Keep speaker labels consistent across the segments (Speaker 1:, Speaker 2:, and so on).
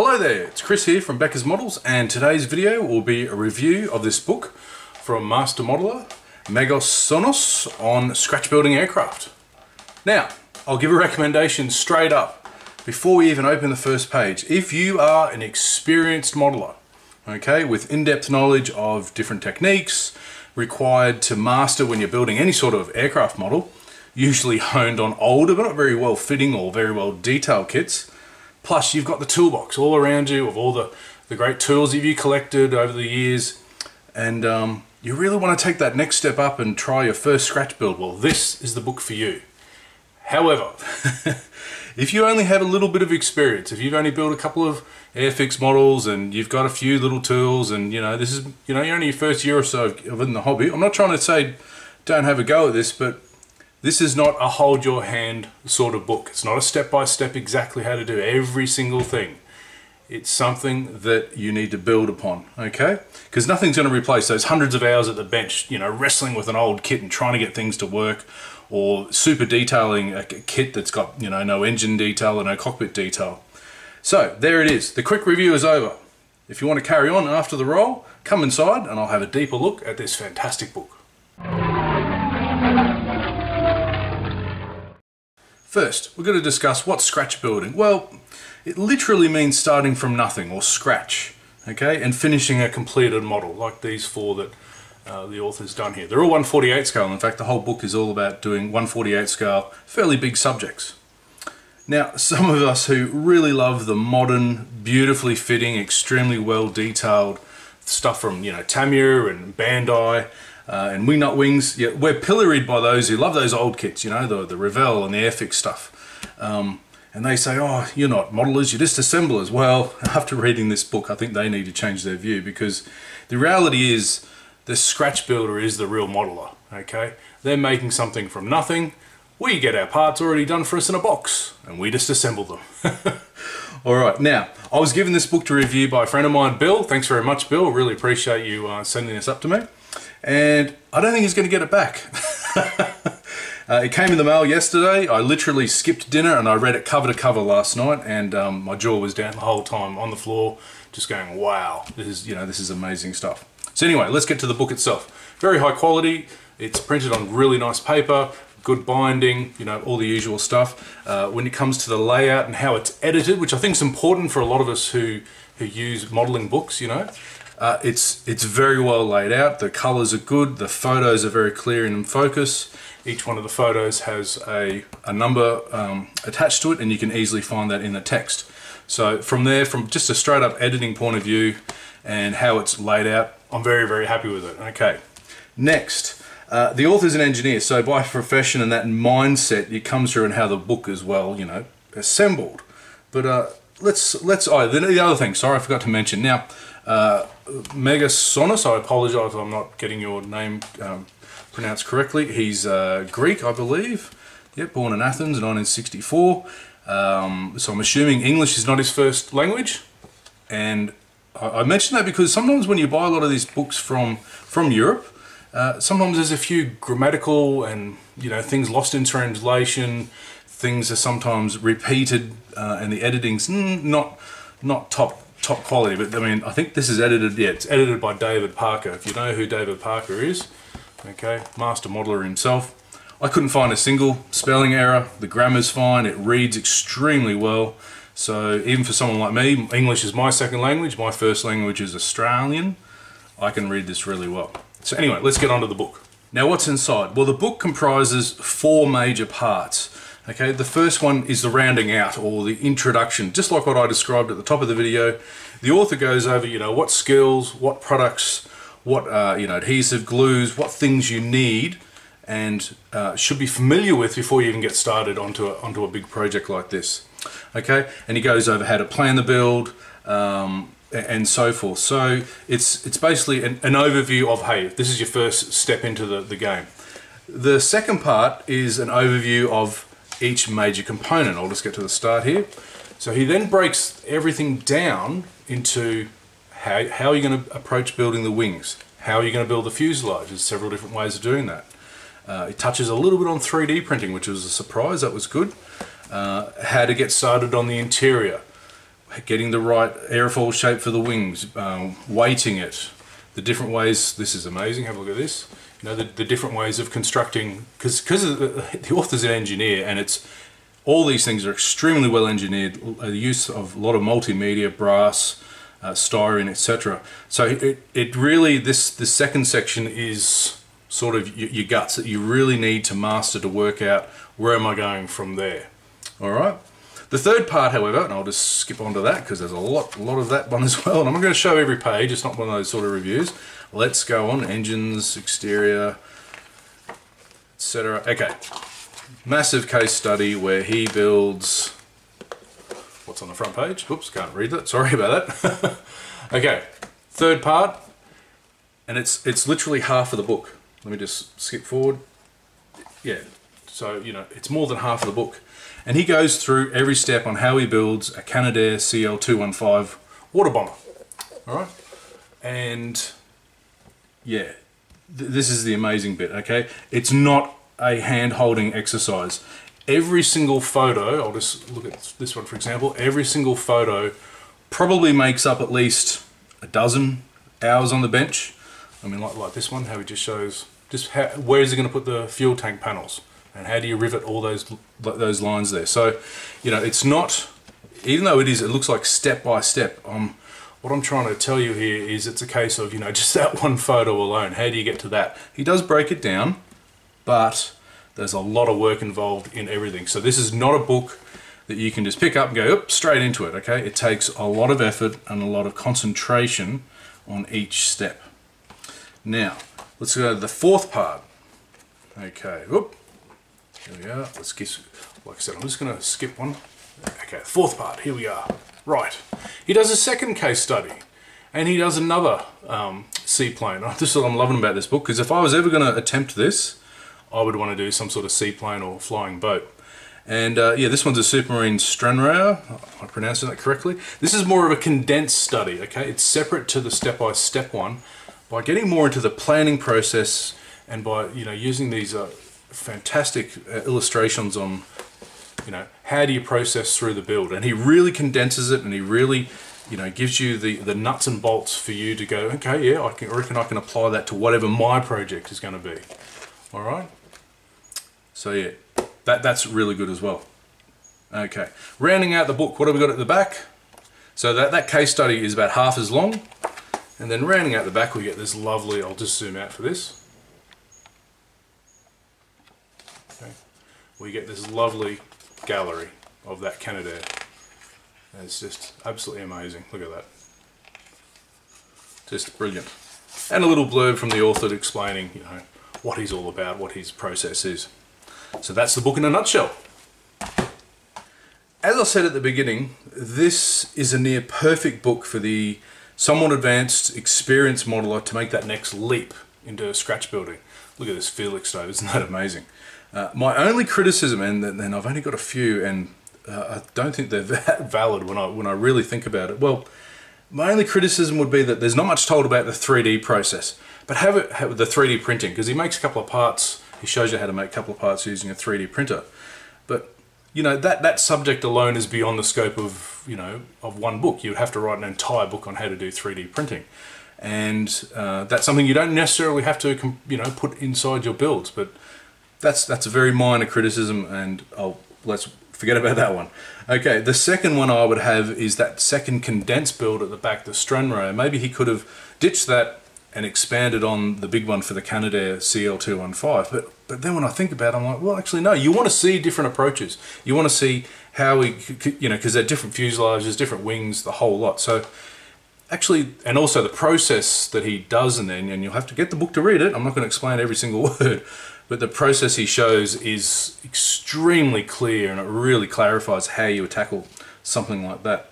Speaker 1: Hello there, it's Chris here from Becker's Models and today's video will be a review of this book from Master Modeler Megas Tsonos on scratch building aircraft. Now, I'll give a recommendation straight up before we even open the first page. If you are an experienced modeler, okay, with in-depth knowledge of different techniques required to master when you're building any sort of aircraft model, usually honed on older but not very well fitting or very well detailed kits, Plus you've got the toolbox all around you of all the, the great tools that you collected over the years. And um, you really want to take that next step up and try your first scratch build. Well, this is the book for you. However, if you only have a little bit of experience, if you've only built a couple of Airfix models and you've got a few little tools and you know, this is, you know, you're only your first year or so of in the hobby. I'm not trying to say don't have a go at this, but this is not a hold your hand sort of book. It's not a step by step exactly how to do every single thing. It's something that you need to build upon, okay? Because nothing's going to replace those hundreds of hours at the bench, you know, wrestling with an old kit and trying to get things to work, or super detailing a kit that's got, you know, no engine detail or no cockpit detail. So, there it is. The quick review is over. If you want to carry on after the roll, come inside and I'll have a deeper look at this fantastic book. First, we're going to discuss what's scratch building. Well, it literally means starting from nothing or scratch, okay, and finishing a completed model like these four that uh, the author's done here. They're all 148 scale. In fact, the whole book is all about doing 148 scale, fairly big subjects. Now, some of us who really love the modern, beautifully fitting, extremely well detailed stuff from, you know, Tamiya and Bandai, uh, and Wingnut Wings, yeah, we're pilloried by those who love those old kits, you know, the, the Revell and the Airfix stuff. Um, and they say, oh, you're not modelers, you're just assemblers. Well, after reading this book, I think they need to change their view because the reality is the scratch builder is the real modeler, okay? They're making something from nothing. We get our parts already done for us in a box and we just assemble them. All right, now, I was given this book to review by a friend of mine, Bill. Thanks very much, Bill. Really appreciate you uh, sending this up to me and I don't think he's going to get it back. uh, it came in the mail yesterday. I literally skipped dinner and I read it cover to cover last night, and um, my jaw was down the whole time on the floor, just going, "Wow, this is you know this is amazing stuff." So anyway, let's get to the book itself. Very high quality. It's printed on really nice paper, good binding, you know, all the usual stuff. Uh, when it comes to the layout and how it's edited, which I think is important for a lot of us who who use modeling books, you know. Uh, it's it's very well laid out. The colors are good. The photos are very clear and in focus. Each one of the photos has a, a number um, attached to it and you can easily find that in the text. So from there, from just a straight up editing point of view and how it's laid out, I'm very, very happy with it. Okay, next. Uh, the author's an engineer, so by profession and that mindset, it comes through in how the book is well, you know, assembled. But uh, let's, let's, oh, the, the other thing, sorry, I forgot to mention. Now, uh, Megas Tsonos, I apologise I'm not getting your name um, pronounced correctly. He's uh, Greek, I believe. Yep, born in Athens in 1964. Um, so I'm assuming English is not his first language. And I, I mention that because sometimes when you buy a lot of these books from, from Europe, uh, sometimes there's a few grammatical and you know things lost in translation. Things are sometimes repeated, uh, and the editing's not not top top quality, but I mean, I think this is edited, yeah, it's edited by David Parker. If you know who David Parker is, okay, master modeler himself. I couldn't find a single spelling error. The grammar's fine. It reads extremely well. So even for someone like me, English is my second language. My first language is Australian. I can read this really well. So anyway, let's get on to the book. Now what's inside? Well, the book comprises four major parts. Okay, the first one is the rounding out or the introduction, just like what I described at the top of the video. The author goes over, you know, what skills, what products, what, uh, you know, adhesive, glues, what things you need and uh, should be familiar with before you even get started onto a, onto a big project like this. Okay, and he goes over how to plan the build um, and so forth. So it's, it's basically an, an overview of, hey, this is your first step into the, the game. The second part is an overview of each major component. I'll just get to the start here. So he then breaks everything down into how, how are you going to approach building the wings? How are you going to build the fuselage? There's several different ways of doing that. Uh, it touches a little bit on 3D printing, which was a surprise, that was good. Uh, how to get started on the interior. Getting the right airfoil shape for the wings, um, weighting it, the different ways. This is amazing. Have a look at this. You know the, the different ways of constructing because the, the author's an engineer and it's all these things are extremely well engineered. The use of a lot of multimedia, brass, uh, styrene, etc. So it, it really this the second section is sort of your, your guts that you really need to master to work out where am I going from there. All right. The third part, however, and I'll just skip on to that because there's a lot, lot of that one as well. And I'm not going to show every page. It's not one of those sort of reviews. Let's go on. Engines, exterior, etc. Okay. Massive case study where he builds. What's on the front page? Oops, can't read that. Sorry about that. okay. Third part, and it's it's literally half of the book. Let me just skip forward. Yeah. So you know, it's more than half of the book and he goes through every step on how he builds a Canadair CL215 water bomber. All right, and yeah, th this is the amazing bit. Okay, it's not a hand-holding exercise. Every single photo, I'll just look at this one for example. Every single photo probably makes up at least a dozen hours on the bench. I mean, like like this one, how he just shows just how, where is he going to put the fuel tank panels and how do you rivet all those those lines there? So you know it's not even though it is it looks like step by step um what I'm trying to tell you here is it's a case of you know just that one photo alone. How do you get to that? He does break it down but there's a lot of work involved in everything. So this is not a book that you can just pick up and go straight into it okay? It takes a lot of effort and a lot of concentration on each step. Now let's go to the fourth part. Okay Oop. Here we are. Let's get, like I said, I'm just going to skip one. Okay, fourth part. Here we are. Right. He does a second case study. And he does another um, seaplane. This is what I'm loving about this book, because if I was ever going to attempt this, I would want to do some sort of seaplane or flying boat. And uh, yeah, this one's a Supermarine Stranraer. Am I pronouncing that correctly? This is more of a condensed study, okay? It's separate to the step-by-step -step one. By getting more into the planning process and by, you know, using these uh, fantastic uh, illustrations on you know how do you process through the build? And he really condenses it and he really you know gives you the the nuts and bolts for you to go okay yeah I can I reckon I can apply that to whatever my project is going to be. All right? So yeah that that's really good as well. Okay. Rounding out the book what have we got at the back? So that that case study is about half as long. And then rounding out the back we get this lovely I'll just zoom out for this we get this lovely gallery of that Canadair. And it's just absolutely amazing. Look at that. Just brilliant. And a little blurb from the author explaining, you know, what he's all about, what his process is. So that's the book in a nutshell. As I said at the beginning, this is a near perfect book for the somewhat advanced, experienced modeler to make that next leap into scratch building. Look at this Felixstowe, isn't that amazing? Uh, my only criticism, and then I've only got a few, and uh, I don't think they're that valid when I when I really think about it. Well, my only criticism would be that there's not much told about the 3D process, but have it have the 3D printing because he makes a couple of parts. He shows you how to make a couple of parts using a 3D printer, but you know that that subject alone is beyond the scope of you know of one book. You'd have to write an entire book on how to do 3D printing, and uh, that's something you don't necessarily have to you know put inside your builds, but that's that's a very minor criticism, and I'll let's forget about that one. Okay, the second one I would have is that second condensed build at the back, the Stranraer. Maybe he could have ditched that and expanded on the big one for the Canadair CL215. But but then when I think about it, I'm like, well, actually, no. You want to see different approaches. You want to see how we, you know, because they're different fuselages, different wings, the whole lot. So actually, and also the process that he does, and then, and you'll have to get the book to read it. I'm not going to explain every single word but the process he shows is extremely clear and it really clarifies how you tackle something like that.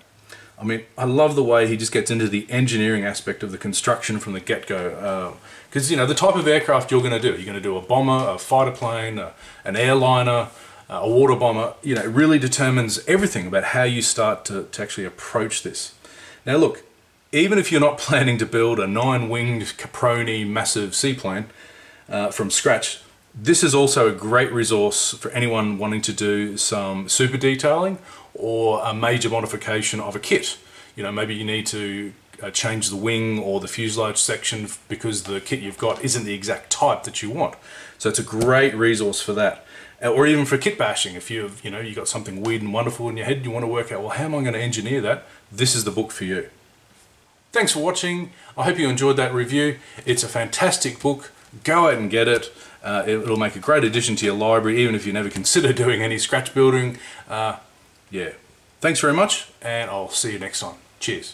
Speaker 1: I mean, I love the way he just gets into the engineering aspect of the construction from the get-go. Because, uh, you know, the type of aircraft you're going to do. You're going to do a bomber, a fighter plane, a, an airliner, a water bomber. You know, it really determines everything about how you start to, to actually approach this. Now, look, even if you're not planning to build a nine-winged Caproni massive seaplane uh, from scratch, this is also a great resource for anyone wanting to do some super detailing or a major modification of a kit. You know, maybe you need to uh, change the wing or the fuselage section because the kit you've got isn't the exact type that you want. So it's a great resource for that. Uh, or even for kit bashing, if you've, you know, you've got something weird and wonderful in your head, and you want to work out, well, how am I going to engineer that? This is the book for you. Thanks for watching. I hope you enjoyed that review. It's a fantastic book. Go out and get it. Uh, it'll make a great addition to your library, even if you never consider doing any scratch building. Uh, yeah. Thanks very much, and I'll see you next time. Cheers.